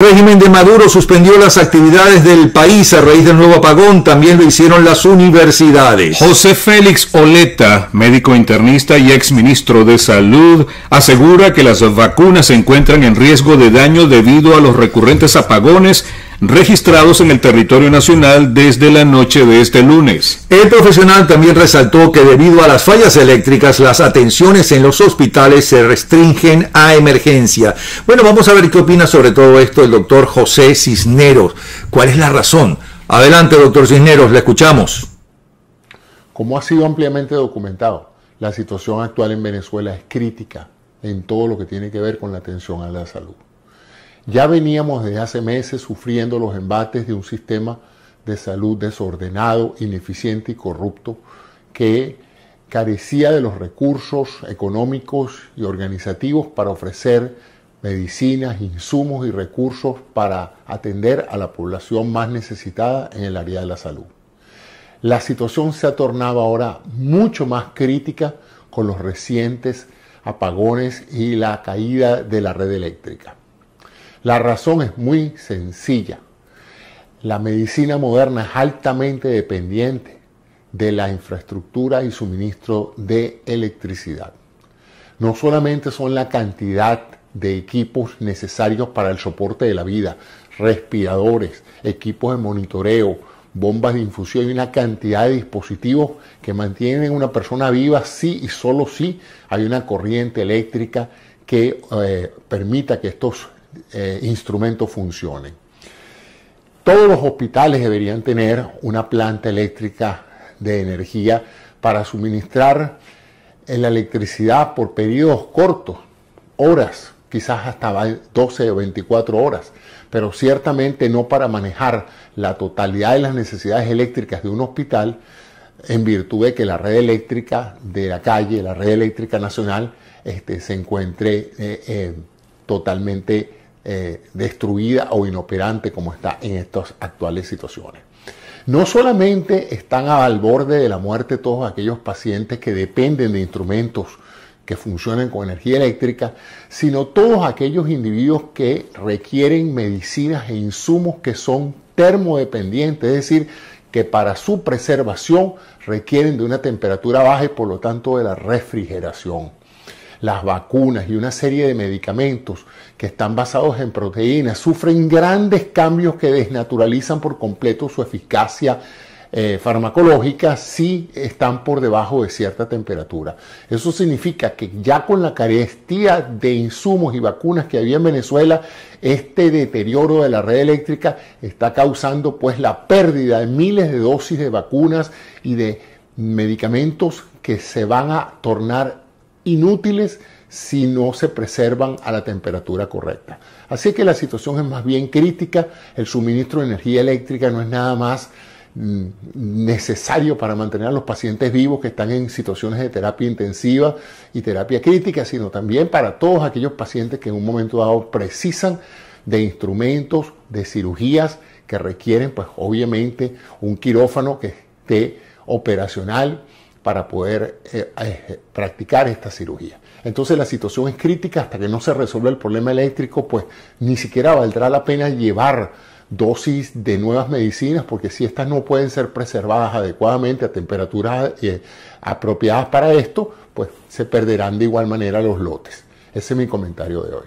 El régimen de Maduro suspendió las actividades del país a raíz del nuevo apagón, también lo hicieron las universidades. José Félix Oleta, médico internista y ex ministro de Salud, asegura que las vacunas se encuentran en riesgo de daño debido a los recurrentes apagones registrados en el territorio nacional desde la noche de este lunes. El profesional también resaltó que debido a las fallas eléctricas, las atenciones en los hospitales se restringen a emergencia. Bueno, vamos a ver qué opina sobre todo esto el doctor José Cisneros. ¿Cuál es la razón? Adelante, doctor Cisneros, le escuchamos. Como ha sido ampliamente documentado, la situación actual en Venezuela es crítica en todo lo que tiene que ver con la atención a la salud. Ya veníamos desde hace meses sufriendo los embates de un sistema de salud desordenado, ineficiente y corrupto que carecía de los recursos económicos y organizativos para ofrecer medicinas, insumos y recursos para atender a la población más necesitada en el área de la salud. La situación se ha tornado ahora mucho más crítica con los recientes apagones y la caída de la red eléctrica. La razón es muy sencilla. La medicina moderna es altamente dependiente de la infraestructura y suministro de electricidad. No solamente son la cantidad de equipos necesarios para el soporte de la vida, respiradores, equipos de monitoreo, bombas de infusión y una cantidad de dispositivos que mantienen una persona viva si y solo si hay una corriente eléctrica que eh, permita que estos eh, instrumentos funcionen. Todos los hospitales deberían tener una planta eléctrica de energía para suministrar la electricidad por periodos cortos, horas, quizás hasta 12 o 24 horas, pero ciertamente no para manejar la totalidad de las necesidades eléctricas de un hospital en virtud de que la red eléctrica de la calle, la red eléctrica nacional, este, se encuentre eh, eh, totalmente eh, destruida o inoperante como está en estas actuales situaciones. No solamente están al borde de la muerte todos aquellos pacientes que dependen de instrumentos que funcionen con energía eléctrica, sino todos aquellos individuos que requieren medicinas e insumos que son termodependientes, es decir, que para su preservación requieren de una temperatura baja y por lo tanto de la refrigeración las vacunas y una serie de medicamentos que están basados en proteínas sufren grandes cambios que desnaturalizan por completo su eficacia eh, farmacológica si están por debajo de cierta temperatura. Eso significa que ya con la carestía de insumos y vacunas que había en Venezuela, este deterioro de la red eléctrica está causando pues la pérdida de miles de dosis de vacunas y de medicamentos que se van a tornar inútiles si no se preservan a la temperatura correcta. Así que la situación es más bien crítica, el suministro de energía eléctrica no es nada más mm, necesario para mantener a los pacientes vivos que están en situaciones de terapia intensiva y terapia crítica, sino también para todos aquellos pacientes que en un momento dado precisan de instrumentos, de cirugías que requieren pues obviamente un quirófano que esté operacional para poder eh, eh, practicar esta cirugía. Entonces la situación es crítica hasta que no se resuelva el problema eléctrico, pues ni siquiera valdrá la pena llevar dosis de nuevas medicinas, porque si estas no pueden ser preservadas adecuadamente a temperaturas eh, apropiadas para esto, pues se perderán de igual manera los lotes. Ese es mi comentario de hoy.